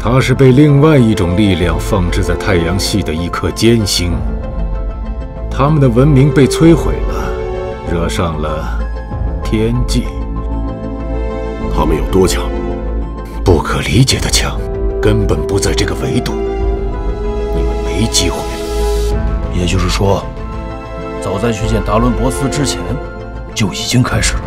他是被另外一种力量放置在太阳系的一颗尖星，他们的文明被摧毁了，惹上了天际。他们有多强？不可理解的强，根本不在这个维度。你们没机会了。也就是说，早在去见达伦博斯之前，就已经开始了。